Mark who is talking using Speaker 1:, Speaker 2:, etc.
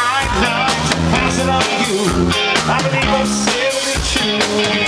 Speaker 1: I'd pass it on you. I believe I'm silly too